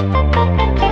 Música